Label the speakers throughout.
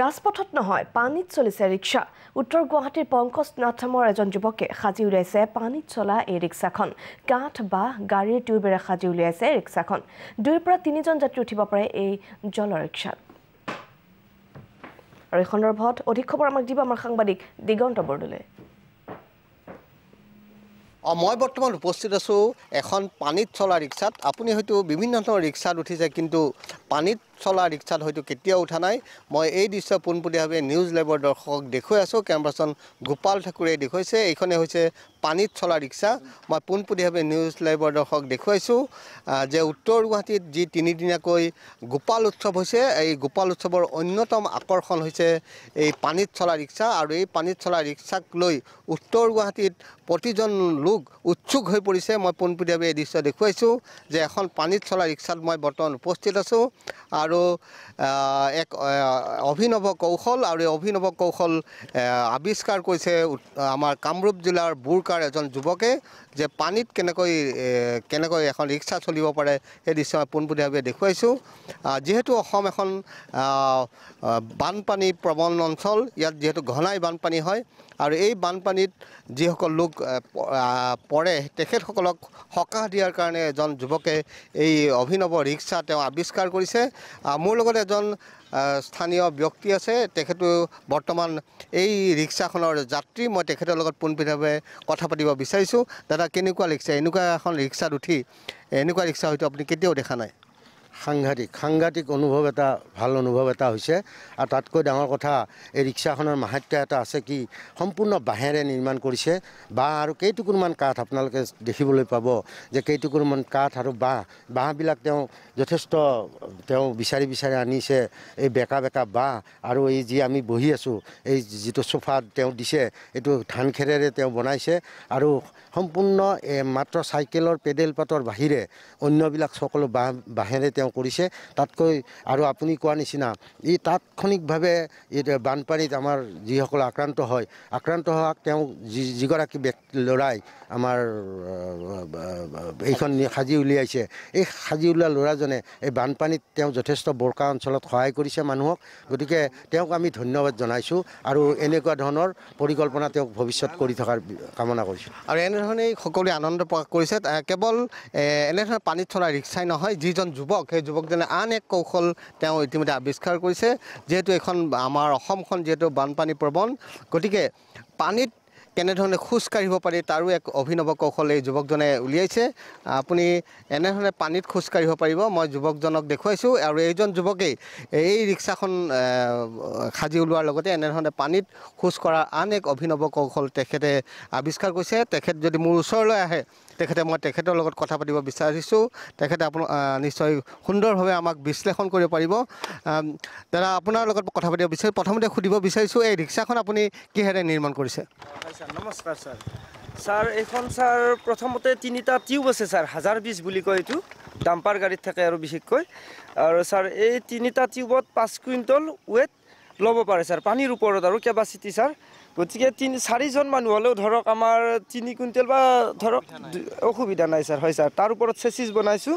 Speaker 1: ৰাজপথত নহয় পানীত চলিছে ৰিক্সা। উত্তৰ গুৱাহাটীৰ পংকজ নাথ নামৰ এজন যুৱকে সাজি উলিয়াইছে পানীত চলা এই ৰিক্সাখন। কাঠ বা গাড়ীৰ টিউবেৰে সাজি উলিয়াইছে ৰিক্সাখন। দুইৰ পৰা তিনিজন যাত্ৰী উঠিব পাৰে এই জলৰিক্সাত। আৰু এই সন্দৰ্ভত অধিক খবৰ আমাক দিব আমাৰ সাংবাদিক দিগন্ত বৰদলৈ।
Speaker 2: অঁ মই বৰ্তমান উপস্থিত আছোঁ এখন পানীত চলা ৰিক্সাত। আপুনি হয়তো বিভিন্ন ধৰণৰ ৰিক্সাত উঠিছে কিন্তু পানীত চলা ৰিক্সাত হয়তো কেতিয়াও উঠা নাই। মই এই দৃশ্য পোনপটীয়াভাৱে নিউজ লাইভৰ দৰ্শকক দেখুৱাই আছোঁ। কেমেৰাচন গোপাল ঠাকুৰে দেখুৱাইছে। এইখনে হৈছে পানীত চলা ৰিক্সা। মই পোনপটীয়াভাৱে নিউজ লাইভৰ দৰ্শক দেখুৱাইছোঁ যে উত্তৰ গুৱাহাটীত যি তিনিদিনীয়াকৈ গোপাল উৎসৱ হৈছে এই গোপাল উৎসৱৰ অন্যতম আকৰ্ষণ হৈছে এই পানীত চলা ৰিক্সা। আৰু এই পানীত চলা ৰিক্সাক লৈ উত্তৰ গুৱাহাটীত প্ৰতিজন লোক উৎসুক হৈ পৰিছে। মই পোনপটীয়াভাৱে এই দৃশ্য দেখুৱাইছোঁ যে এখন পানীত চলা ৰিক্সাত মই বৰ্তমান উপস্থিত আছোঁ। আৰু এক অভিনৱ কৌশল আৰু এই অভিনৱ কৌশল আৱিষ্কাৰ কৰিছে আমাৰ কামৰূপ জিলাৰ বুৰকাৰ এজন যুৱকে যে পানীত কেনেকৈ কেনেকৈ এখন ৰিক্সা চলিব পাৰে সেই দৃশ্য মই পোনপটীয়াভাৱে দেখুৱাইছোঁ। যিহেতু অসম এখন বানপানী প্ৰৱণ অঞ্চল ইয়াত যিহেতু ঘনাই বানপানী হয় আৰু এই বানপানীত যিসকল লোক পৰে তেখেতসকলক সকাহ দিয়াৰ কাৰণে এজন যুৱকে এই অভিনৱ ৰিক্সা তেওঁ আৱিষ্কাৰ কৰিছে। মোৰ লগত এজন স্থানীয় ব্যক্তি আছে তেখেতো বৰ্তমান এই ৰিক্সাখনৰ যাত্ৰী। মই তেখেতৰ লগত পোনপটীয়াভাৱে কথা পাতিব বিচাৰিছোঁ। দাদা কেনেকুৱা ৰিক্সা? এনেকুৱা এখন ৰিক্সাত উঠি এনেকুৱা ৰিক্সা হয়তো আপুনি কেতিয়াও দেখা নাই।
Speaker 3: সাংঘাতিক সাংঘাতিক অনুভৱ এটা ভাল অনুভৱ এটা হৈছে। আৰু তাতকৈ ডাঙৰ কথা এই ৰিক্সাখনৰ মাহাত্য এটা আছে কি সম্পূৰ্ণ বাঁহেৰে নিৰ্মাণ কৰিছে। বাঁহ আৰু কেইটুকুৰমান কাঠ আপোনালোকে দেখিবলৈ পাব যে কেইটুকুৰমান কাঠ আৰু বাঁহ বাঁহবিলাক তেওঁ যথেষ্ট তেওঁ বিচাৰি বিচাৰি আনিছে। এই বেকা বেকা বাঁহ আৰু এই যি আমি বহি আছোঁ এই যিটো চোফাত তেওঁ দিছে এইটো ধান খেৰেৰে তেওঁ বনাইছে। আৰু সম্পূৰ্ণ মাত্ৰ চাইকেলৰ পেডেল পাতৰ বাহিৰে অন্যবিলাক সকলো বাঁহ বাঁহেৰে তেওঁ কৰিছে। তাতকৈ আৰু আপুনি কোৱা নিচিনা ই তাৎক্ষণিকভাৱে বানপানীত আমাৰ যিসকল আক্ৰান্ত হয় আক্ৰান্ত হোৱাক তেওঁ যি যিগৰাকী ব্যক্তি ল'ৰাই আমাৰ এইখন সাজি উলিয়াইছে। এই সাজি উলিওৱা ল'ৰাজনে এই বানপানীত তেওঁ যথেষ্ট বৰ্ষা অঞ্চলত সহায় কৰিছে মানুহক। গতিকে তেওঁক আমি ধন্যবাদ জনাইছোঁ আৰু এনেকুৱা ধৰণৰ পৰিকল্পনা তেওঁক ভৱিষ্যত কৰি থকাৰ কামনা কৰিছোঁ।
Speaker 2: আৰু এনেধৰণেই সকলোৱে আনন্দ প্ৰকাশ কৰিছে। কেৱল এনেধৰণৰ পানীত চলা ৰিক্সাই নহয় যিজন যুৱক সেই যুৱকজনে আন এক কৌশল তেওঁ ইতিমধ্যে আৱিষ্কাৰ কৰিছে যিহেতু এইখন আমাৰ অসমখন যিহেতু বানপানী প্ৰৱণ। গতিকে পানীত কেনেধৰণে খোজ কাঢ়িব পাৰি তাৰো এক অভিনৱ কৌশল এই যুৱকজনে উলিয়াইছে। আপুনি এনেধৰণে পানীত খোজ কাঢ়িব পাৰিব মই যুৱকজনক দেখুৱাইছোঁ আৰু এইজন যুৱকেই এই ৰিক্সাখন সাজি ওলোৱাৰ লগতে এনেধৰণে পানীত খোজ কঢ়াৰ আন এক অভিনৱ কৌশল তেখেতে আৱিষ্কাৰ কৰিছে। তেখেত যদি মোৰ ওচৰলৈ আহে তেখেতে মই তেখেতৰ লগত কথা পাতিব বিচাৰিছোঁ। তেখেতে আপোন নিশ্চয় সুন্দৰভাৱে আমাক বিশ্লেষণ কৰিব পাৰিব। দাদা আপোনাৰ লগত কথা পাতিব বিচাৰিছোঁ প্ৰথমতে সুধিব বিচাৰিছোঁ এই ৰিক্সাখন আপুনি কিহেৰে নিৰ্মাণ কৰিছে?
Speaker 4: ছাৰ নমস্কাৰ ছাৰ ছাৰ এইখন ছাৰ প্ৰথমতে তিনিটা টিউব আছে ছাৰ হাজাৰ বিছ বুলি কয় এইটো ডাম্পাৰ গাড়ীত থাকে আৰু বিশেষকৈ। আৰু ছাৰ এই তিনিটা টিউবত পাঁচ কুইণ্টল ৱেট ল'ব পাৰে ছাৰ পানীৰ ওপৰত আৰু কেপাচিটি ছাৰ গতিকে তিনি চাৰিজন মানুহ হ'লেও ধৰক আমাৰ তিনি কুইণ্টেল বা ধৰক অসুবিধা নাই। ছাৰ হয় ছাৰ তাৰ ওপৰত চেচিছ বনাইছোঁ।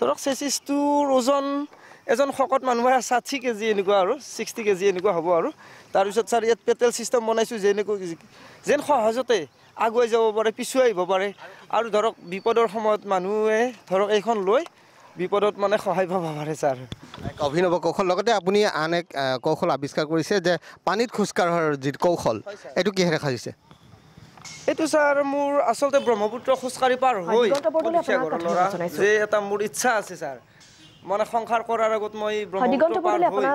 Speaker 4: ধৰক চেচিছটোৰ ওজন এজন শকত মানুহে ষাঠি কেজি এনেকুৱা আৰু ছিক্সটি কেজি এনেকুৱা হ'ব আৰু। তাৰপিছত ছাৰ ইয়াত পেটেল ছিষ্টেম বনাইছোঁ যেনেকৈ যেন সহজতে আগুৱাই যাব পাৰে পিছুৱাই আহিব পাৰে। আৰু ধৰক বিপদৰ সময়ত মানুহে ধৰক এইখন লৈ বিপদত মানে সহায় পাব পাৰে ছাৰ।
Speaker 2: অভিনৱ কৌশল। লগতে আপুনি আন এক কৌশল আৱিষ্কাৰ কৰিছে যে পানীত খোজকাঢ়াৰ যি কৌশল এইটো কিহেৰে সাজিছে
Speaker 4: এইটো ছাৰ মোৰ আচলতে ব্ৰহ্মপুত্ৰ খোজকাঢ়ি পাৰ হৈ যে এটা মোৰ ইচ্ছা আছে ছাৰ। মানে সংসাৰ কৰাৰ আগত মই ব্ৰহ্মপুত্ৰ পাৰ হৈ